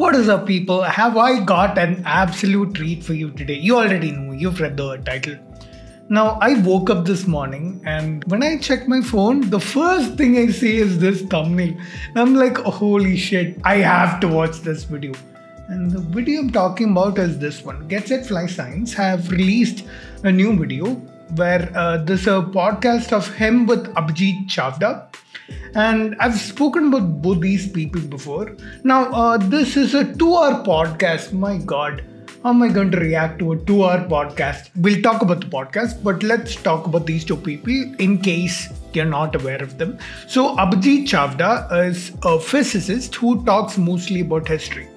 What is up, people? Have I got an absolute treat for you today? You already know, you've read the title. Now, I woke up this morning and when I check my phone, the first thing I see is this thumbnail. I'm like, holy shit, I have to watch this video. And the video I'm talking about is this one. Get Set Fly Science have released a new video where uh, there's a podcast of him with Abhijit Chavda and I've spoken about both these people before. Now, uh, this is a two hour podcast. My God, how am I going to react to a two hour podcast? We'll talk about the podcast, but let's talk about these two people in case you're not aware of them. So, Abhijit Chavda is a physicist who talks mostly about history.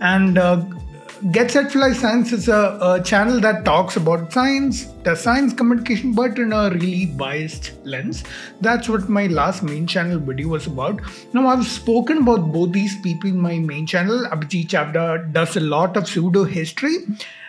And uh, Get Set Fly Science is a, a, channel that talks about science, the science communication, but in a really biased lens. That's what my last main channel video was about. Now, I've spoken about both these people in my main channel. Abhijit Chavda does a lot of pseudo history,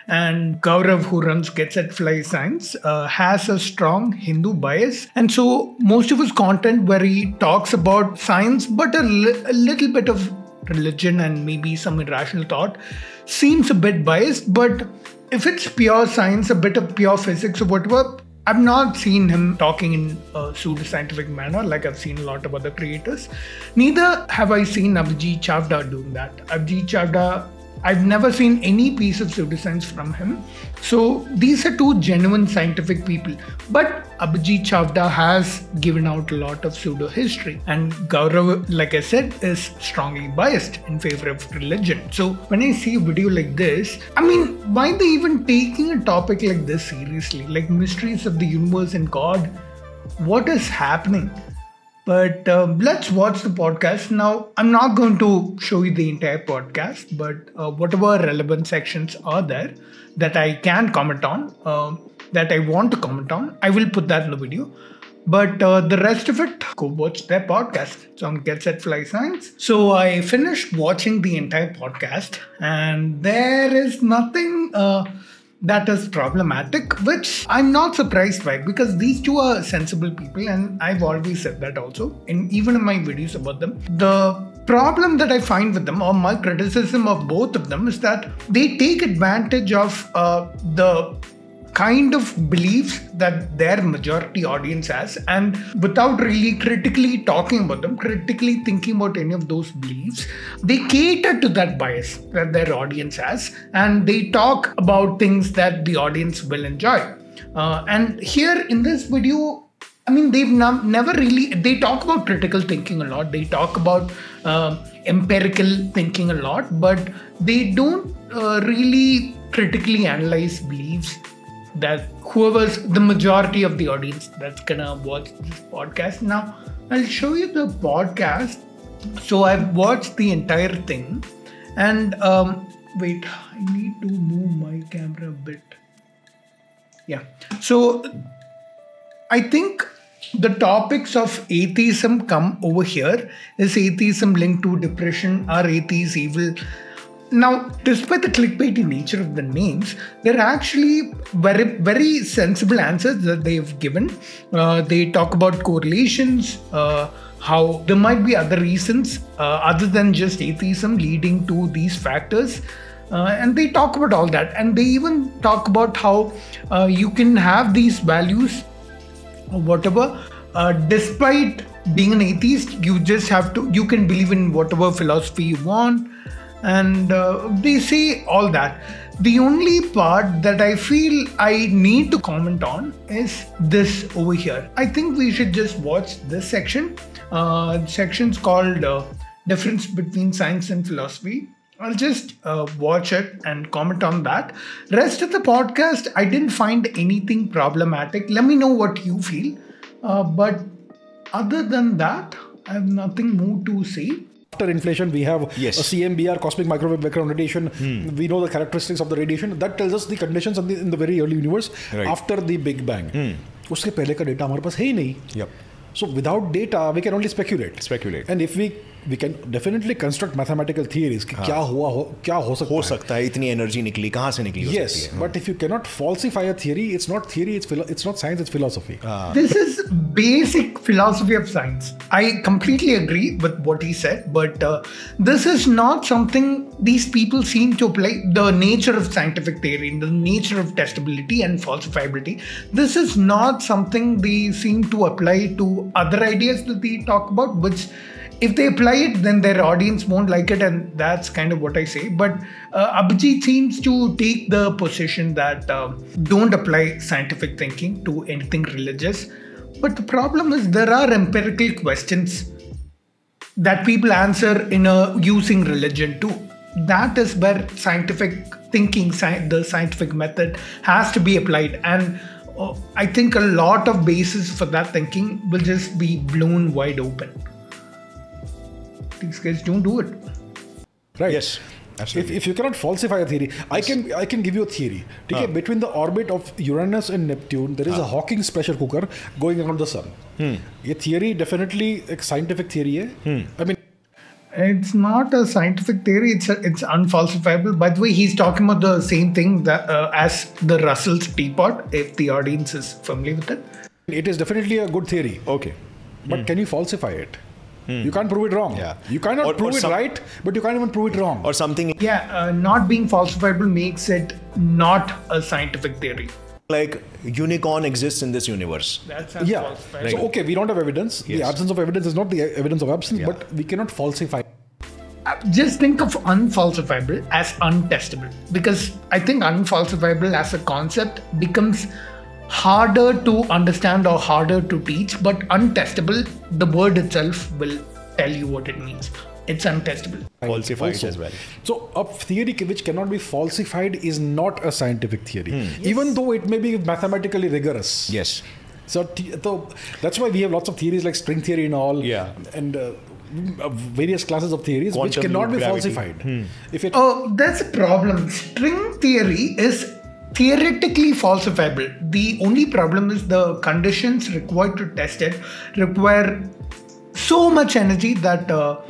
and Gaurav, who runs Get Set Fly Science, uh, has a strong Hindu bias. And so, most of his content where he talks about science, but a, li- a little bit of religion and maybe some irrational thought seems a bit biased, but if it's pure science, a bit of pure physics or whatever, I've not seen him talking in a pseudo-scientific manner like I've seen a lot of other creators. Neither have I seen Abhijit Chavda doing that. Abhijit Chavda I've never seen any piece of pseudoscience from him. So these are two genuine scientific people. But Abhijit Chavda has given out a lot of pseudo history. And Gaurav, like I said, is strongly biased in favor of religion. So when I see a video like this, I mean, why are they even taking a topic like this seriously? Like mysteries of the universe and God? What is happening? But um, let's watch the podcast. Now, I'm not going to show you the entire podcast, but uh, whatever relevant sections are there that I can comment on, uh, that I want to comment on, I will put that in the video. But uh, the rest of it, go watch their podcast. It's on Get Set Fly Science. So I finished watching the entire podcast, and there is nothing uh, that is problematic, which I'm not surprised by because these two are sensible people, and I've always said that also, in even in my videos about them. The problem that I find with them, or my criticism of both of them, is that they take advantage of uh, the kind of beliefs that their majority audience has and without really critically talking about them critically thinking about any of those beliefs they cater to that bias that their audience has and they talk about things that the audience will enjoy uh, and here in this video I mean, they've never really, they talk about critical thinking a lot. They talk about uh, empirical thinking a lot, but they don't uh, really critically analyze beliefs that whoever's the majority of the audience that's gonna watch this podcast. Now, I'll show you the podcast. So I've watched the entire thing, and um, wait, I need to move my camera a bit. Yeah. So I think the topics of atheism come over here. Is atheism linked to depression? Are atheists evil? Now, despite the clickbaity nature of the names, they're actually very, very sensible answers that they've given. Uh, they talk about correlations, uh, how there might be other reasons uh, other than just atheism leading to these factors. Uh, and they talk about all that. And they even talk about how uh, you can have these values or whatever, uh, despite being an atheist, you just have to, you can believe in whatever philosophy you want and uh, they say all that. The only part that I feel I need to comment on is this over here. I think we should just watch this section. Uh, section's called uh, Difference Between Science and Philosophy. I'll just uh, watch it and comment on that. Rest of the podcast, I didn't find anything problematic. Let me know what you feel. Uh, but other than that, I have nothing more to say after inflation, we have yes. a CMBR, cosmic microwave background radiation. Hmm. We know the characteristics of the radiation. That tells us the conditions in the, in the very early universe right. after the Big Bang. Hmm. उसके पहले का data हमारे पास है ही नहीं yep. So without data, we can only speculate. Speculate. And if we we can definitely construct mathematical theories कि क्या हुआ हो क्या हो सकता हो है सकता है इतनी एनर्जी निकली कहाँ से निकली हो yes सकती है but if you cannot falsify a theory it's not theory it's philo- it's not science it's philosophy This is basic philosophy of science. I completely agree with what he said, but uh, this is not something these people seem to apply. The nature of scientific theory, the nature of testability and falsifiability. This is not something they seem to apply to other ideas that they talk about, which if they apply it, then their audience won't like it, and that's kind of what I say. But uh, Abhijit seems to take the position that uh, don't apply scientific thinking to anything religious. But the problem is there are empirical questions that people answer in a using religion too. That is where scientific thinking, sci- the scientific method, has to be applied, and uh, I think a lot of basis for that thinking will just be blown wide open these guys don't do it. Right. Yes. If, if, you cannot falsify a theory, yes. I can I can give you a theory. Okay, uh. between the orbit of Uranus and Neptune, there is uh. a ah. Hawkins pressure cooker going around the sun. Hmm. theory definitely a scientific theory eh? Hmm. I mean. It's not a scientific theory. It's a, it's unfalsifiable. By the way, he's talking about the same thing that uh, as the Russell's teapot. If the audience is familiar with it, it is definitely a good theory. Okay, but hmm. can you falsify it? You can't prove it wrong Yeah. you cannot Or- or prove it some- right but you can't even prove it wrong Or something yeah, uh, not being falsifiable makes it not a scientific theory. like unicorn exists in this universe. That's yeah unfalsifiable. so okay we don't have evidence the absence of evidence is not the evidence of absence Yeah. but we cannot falsify Uh, Just think of unfalsifiable as untestable because I think unfalsifiable as a concept becomes harder to understand or harder to teach, but untestable, the word itself will tell you what it means. It's untestable. Falsified also. as well. So, a theory which cannot be falsified is not a scientific theory, even though it may be mathematically rigorous. Yes. So, th- so that's why we have lots of theories like string theory and all, Yeah. and uh, uh, various classes of theories which cannot be gravity. falsified. If it Oh, that's a problem. String theory is theoretically falsifiable. The only problem is the conditions required to test it require so much energy that uh,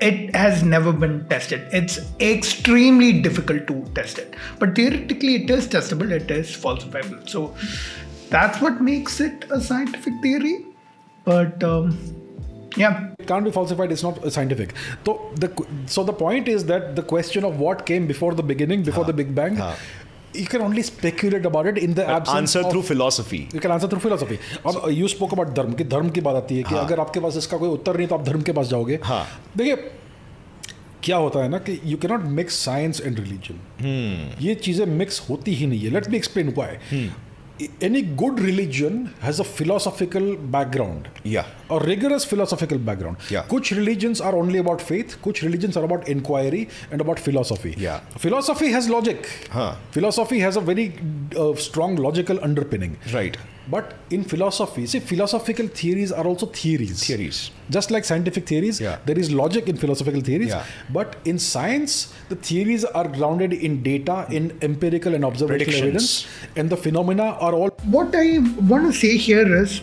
it has never been tested. It's extremely difficult to test it. But theoretically, it is testable, it is falsifiable. So that's what makes it a scientific theory. But um, yeah, it can't be falsified, it's not uh, scientific. So the so the point is that the question of what came before the beginning, before the Big Bang, हाँ. You can only speculate about it in the absence Answer of through philosophy. you can answer through philosophy अब you spoke about धर्म कि धर्म की बात आती है कि अगर आपके पास इसका कोई उत्तर नहीं तो आप धर्म के पास जाओगे। हाँ। देखिए क्या होता है ना कि you cannot mix science and religion ये चीज़ें मिक्स होती ही नहीं है। Let me explain why any good religion has a philosophical background Yeah. a rigorous philosophical background Yeah. kuch religions are only about faith kuch religions are about inquiry and about philosophy Yeah. philosophy has logic Huh. philosophy has a very uh, strong logical underpinning Right. But in philosophy, see, philosophical theories are also theories. Theories. Just like scientific theories, Yeah. there is logic in philosophical theories. Yeah. But in science, the theories are grounded in data, in empirical and observational evidence, and the phenomena are all what I want to say here is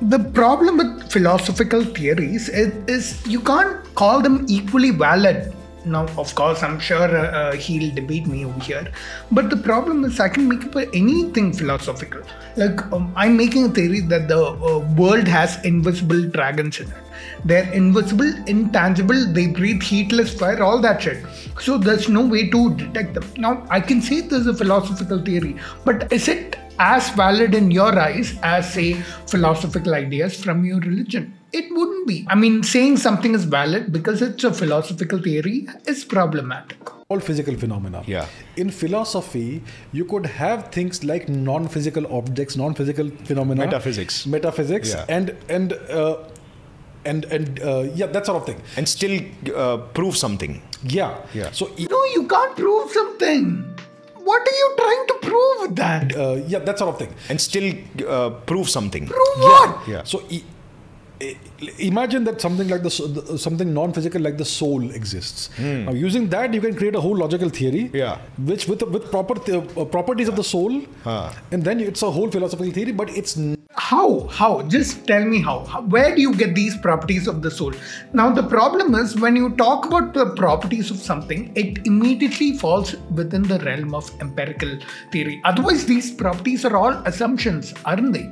the problem with philosophical theories is, is you can't call them equally valid. Now, of course, I'm sure uh, uh, he'll debate me over here, but the problem is I can make up anything philosophical. Like um, I'm making a theory that the uh, world has invisible dragons in it. They're invisible, intangible. They breathe heatless fire, all that shit. So there's no way to detect them. Now I can say this is a philosophical theory, but is it as valid in your eyes as say philosophical ideas from your religion? It wouldn't be. I mean, saying something is valid because it's a philosophical theory is problematic. all physical phenomena. Yeah. In philosophy, you could have things like non-physical objects, non-physical phenomena, Metaphysics. metaphysics, Yeah. and and uh, and and uh, yeah, that sort of thing. And still uh, prove something. Yeah. Yeah. So e- No, you can't prove something. What are you trying to prove with that? uh, yeah, that sort of thing. And still uh, prove something. Prove what? Yeah. So e- imagine that something like the the- something non-physical like the soul exists. Now, using that, you can create a whole logical theory, Yeah. which with with proper th- uh, properties of the soul, Huh. and then it's a whole philosophical theory. But it's n- how? How? Just tell me how. how. Where do you get these properties of the soul? Now, the problem is when you talk about the properties of something, it immediately falls within the realm of empirical theory. Otherwise, these properties are all assumptions, aren't they?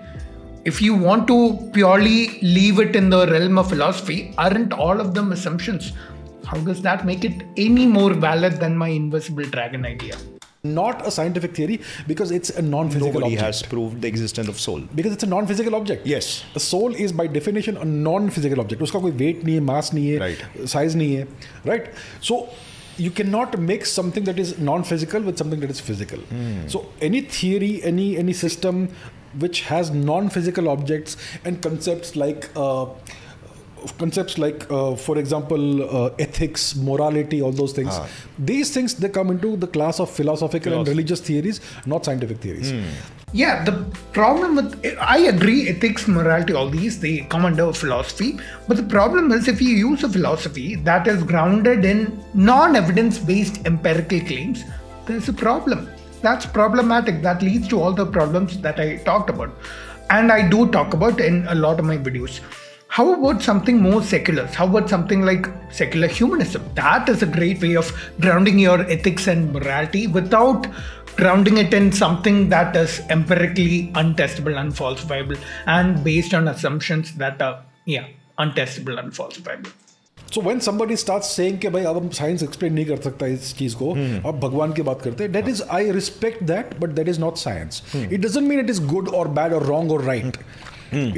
If you want to purely leave it in the realm of philosophy, aren't all of them assumptions? How does that make it any more valid than my invisible dragon idea? Not a scientific theory because it's a non-physical Nobody object. has proved the existence of soul. because it's a non-physical object. Yes. A soul is by definition a non-physical object. उसका कोई weight नहीं है, mass नहीं है, Right. size नहीं है, right? So you cannot mix something that is non-physical with something that is physical. Hmm. So any theory, any any system which has non-physical objects and concepts like uh, concepts like uh, for example uh, ethics morality all those things Ah. these things they come into the class of philosophical and religious theories not scientific theories Yeah, the problem with I agree, ethics, morality, all these they come under philosophy. But the problem is if you use a philosophy that is grounded in non-evidence-based empirical claims, there's a problem. That's problematic. That leads to all the problems that I talked about, and I do talk about in a lot of my videos. How about something more secular? How about something like secular humanism? That is a great way of grounding your ethics and morality without grounding it in something that is empirically untestable, unfalsifiable, and based on assumptions that are, yeah, untestable, unfalsifiable. So when somebody starts saying कि भाई अब हम science explain नहीं कर सकता इस चीज को अब भगवान की बात करते हैं that is I respect that but that is not science it doesn't mean it is good और बैड और रॉन्ग और right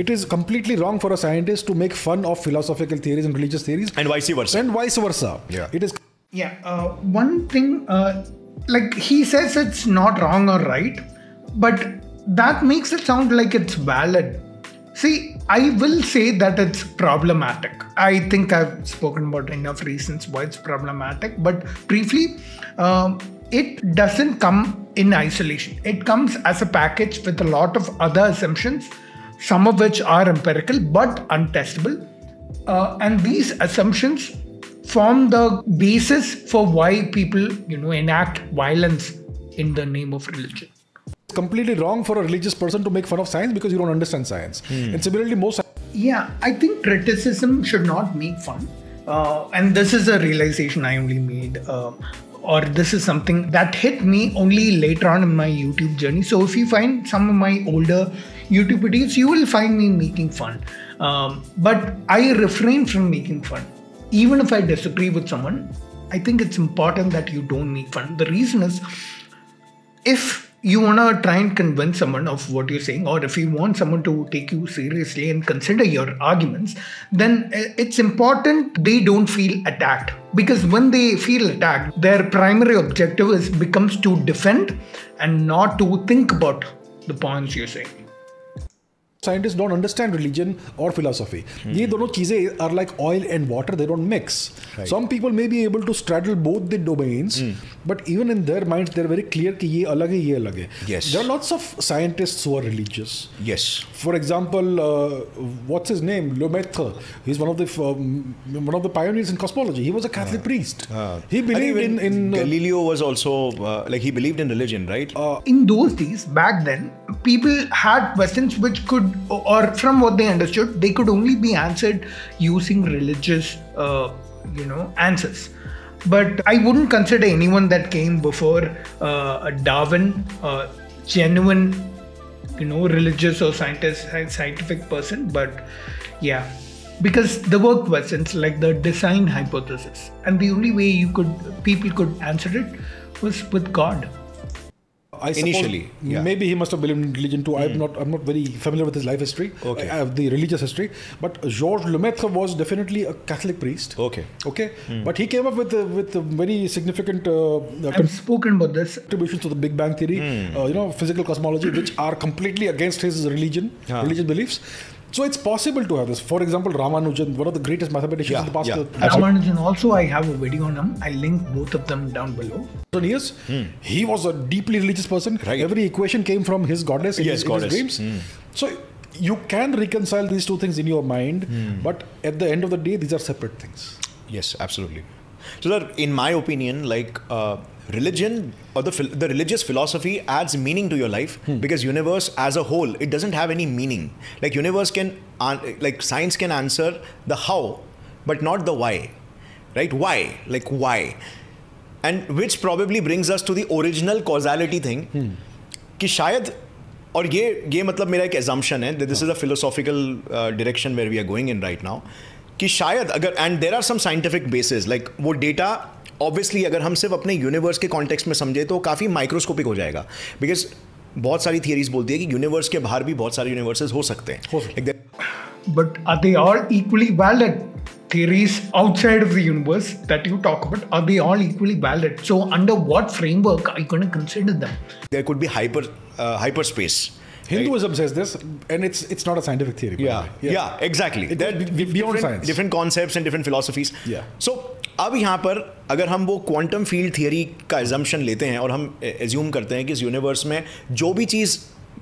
It is completely wrong for a scientist to make fun of philosophical theories and religious theories, And vice versa. and vice versa. Yeah. It is Yeah, uh, one thing, uh, like he says it's not wrong or right, but that makes it sound like it's valid. See, I will say that it's problematic. I think I've spoken about enough reasons why it's problematic, but briefly, um, it doesn't come in isolation. It comes as a package with a lot of other assumptions, some of which are empirical but untestable. Uh, and these assumptions form the basis for why people, you know, enact violence in the name of religion. Completely wrong for a religious person to make fun of science because you don't understand science. And similarly, most Yeah, I think criticism should not make fun. Uh, and this is a realization I only made, uh, or this is something that hit me only later on in my YouTube journey. So if you find some of my older YouTube videos, you will find me making fun. Um, but I refrain from making fun. Even if I disagree with someone, I think it's important that you don't make fun. The reason is if you want to try and convince someone of what you're saying, or if you want someone to take you seriously and consider your arguments, then uh, it's important they don't feel attacked. Because when they feel attacked, their primary objective is becomes to defend and not to think about the points you're saying scientists don't understand religion or philosophy. Mm. ये दोनों are like oil and water; they don't mix. Some people may be able to straddle both the domains, hmm. but even in their minds, they're very clear कि ये अलग है, ये Yes. There are lots of scientists who are religious. Yes. For example, uh, what's his name? Lemaitre. He's one of the um, one of the pioneers in cosmology. He was a Catholic ah. priest. Ah. He believed in, in uh, Galileo was also uh, like he believed in religion, right? in those days, back then, people had questions which could or from what they understood they could only be answered using religious uh, you know answers. But i wouldn't consider anyone that came before uh, darwin uh, genuine you know religious or scientist scientific person but yeah. Because there were questions like the design hypothesis. And the only way you could people could answer it was with god I suppose Initially, yeah. maybe he must have believed in religion too. I'm not. I'm not very familiar with his life history. Okay. I have the religious history, but Georges Lemaitre was definitely a Catholic priest. Okay. Okay, but he came up with a, with a very significant uh, uh, i've spoken about this contributions to the Big Bang theory. Uh, you know, physical cosmology, which are completely against his religion, Ah. religious beliefs. So it's possible to have this. For example, Ramanujan, one of the greatest mathematicians Yeah, in the past yeah. Ramanujan also I have a video on him. I'll link both of them down below. thousand years. He was a deeply religious person. Hmm. Right. Every equation came from his goddess in, Yes, his, in his goddess. dreams. Hmm. So you can reconcile these two things in your mind, Hmm. but at the end of the day, these are separate things. Yes, absolutely. So, sir, in my opinion, like uh, religion or the phil- the religious philosophy adds meaning to your life because universe as a whole it doesn't have any meaning. Like universe can an- like science can answer the how, but not the why, right? Why? Like why? And which probably brings us to the original causality thing. कि शायद और ये ये मतलब मेरा एक assumption है this is a philosophical direction where we are going in right now कि शायद अगर and there are some scientific basis like वो डेटा ऑब्वियसली अगर हम सिर्फ़ अपने यूनिवर्स के कॉन्टेक्स्ट में समझे तो काफ़ी माइक्रोस्कोपिक हो जाएगा। बिकॉज़ बहुत सारी थियरीज बोलती है कि यूनिवर्स के बाहर भी बहुत सारे यूनिवर्सेस हो सकते हैं। But are they all equally valid theories outside of the universe that you talk about are they all equally valid so under what framework I can consider them there could be hyper hyper space right? Hinduism says this, and it's it's not a scientific theory. the yeah, yeah, exactly. It are beyond different, science. different concepts and different philosophies. Yeah. So अब यहाँ पर अगर हम वो quantum field theory का assumption लेते हैं और हम एज्यूम करते हैं कि इस यूनिवर्स में जो भी चीज़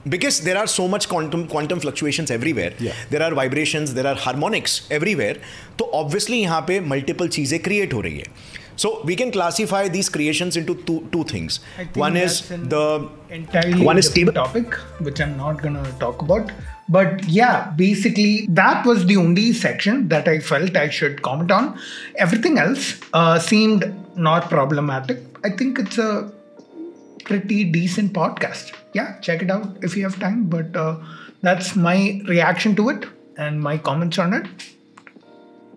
because there are so much quantum quantum fluctuations everywhere Yeah. there are vibrations there are harmonics everywhere तो obviously यहाँ पे multiple चीज़ें create हो रही है so we can classify these creations into two two things one is the entirely one is stable topic, which I'm not gonna talk about. But yeah, basically that was the only section that I felt I should comment on. Everything else uh, seemed not problematic. I think it's a pretty decent podcast. Yeah, check it out if you have time. But uh, that's my reaction to it and my comments on it.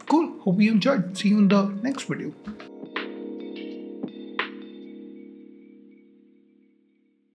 Cool. Hope you enjoyed. See you in the next video.